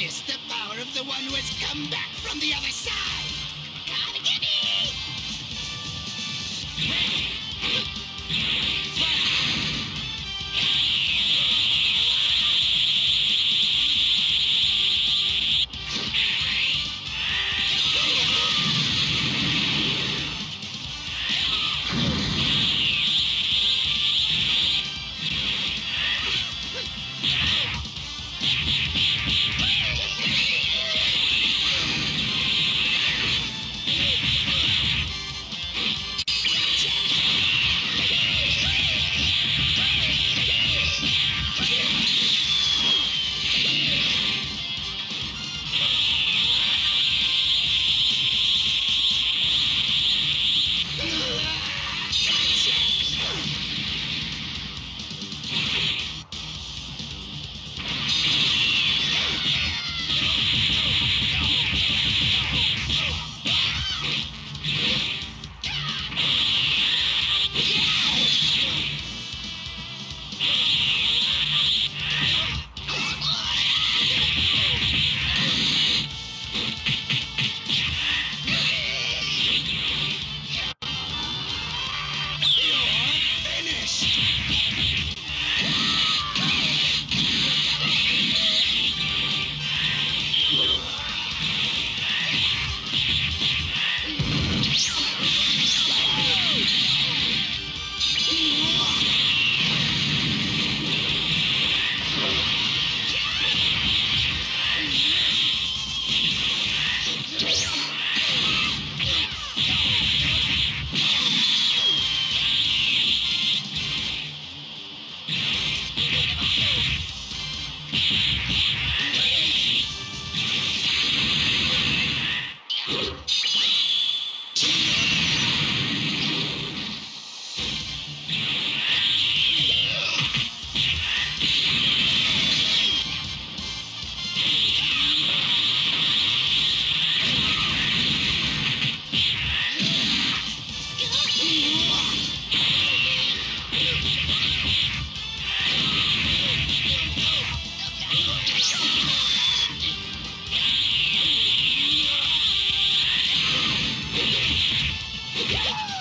the power of the one who has come back from the other side. Gotta get me! Finish!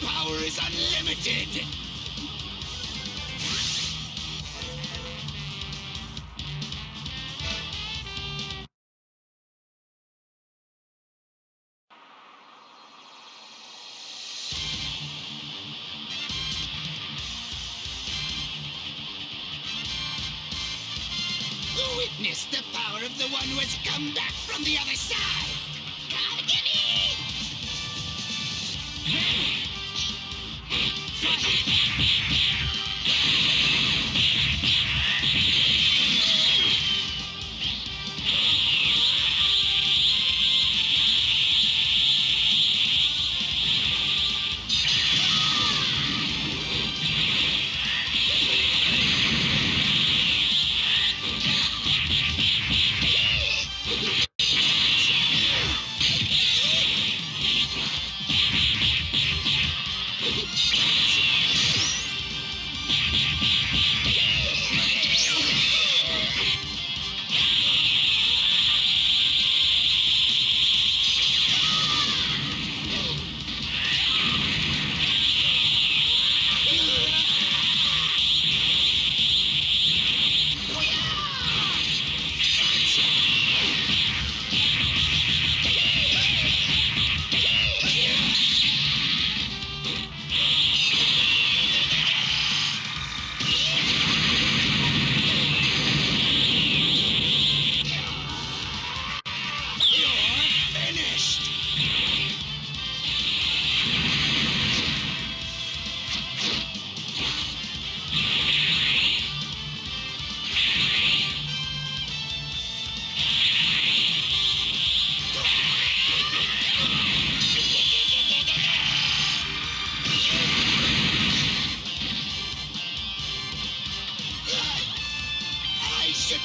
My power is unlimited! Witness the power of the one who has come back from the other side! Gotta get me! Thank you.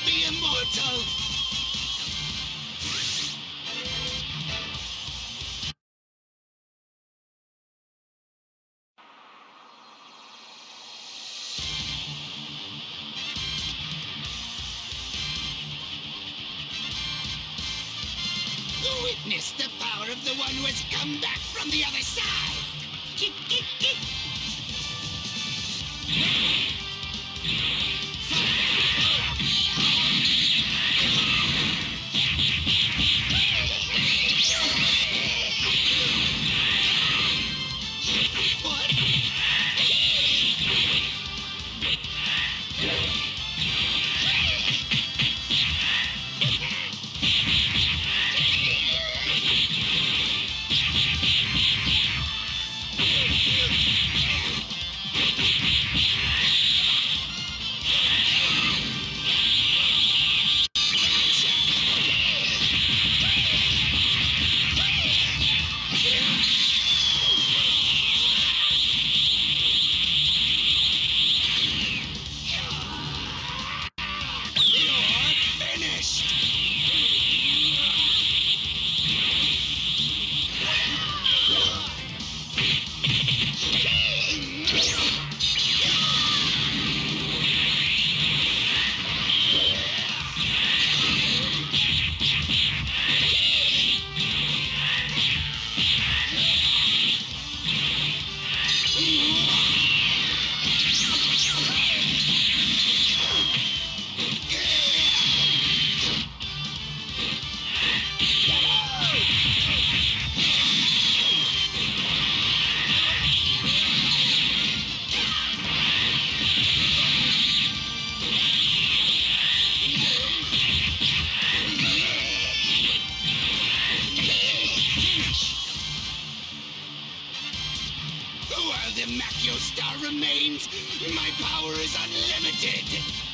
Be immortal! Witness the power of the one who has come back from the other side! Kick, kick, kick! Makyo Star remains, my power is unlimited!